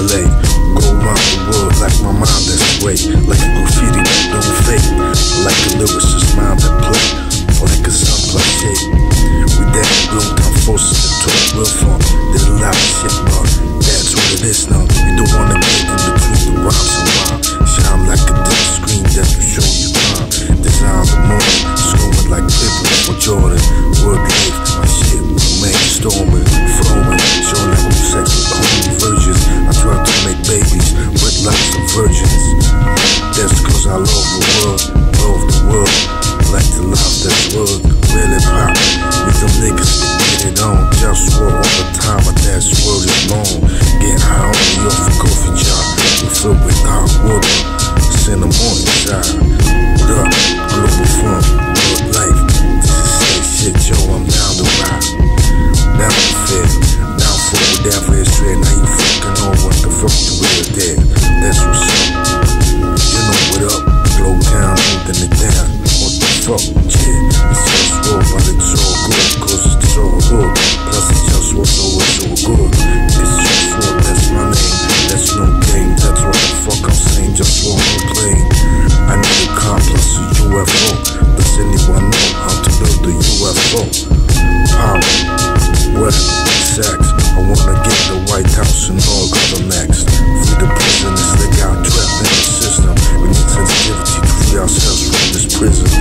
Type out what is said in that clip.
LA. Go around the world like my mind that's great. Like a graffiti that don't fade. Like a lyricist mind that play. Or like a sun plus shade. We that bloom time forces to talk real fun. Did a lot of shit, but that's what it is now. You don't wanna get in between the rhymes and rhyme. Shine like a dim screen that you show you time. Design the moment, screwing like Pippen or Jordan. It's just war, but it's all good, it's all good. Plus, it's just war, so all good. It's just war, that's my name. That's no game, that's what the fuck I'm saying. Just war, no plane. I need a car UFO. Does anyone know how to build a UFO? Power, weapon, sex. I wanna get the White House and all other next. Free the prisoners, they got trapped in the system. We need sensitivity to free ourselves from this prison.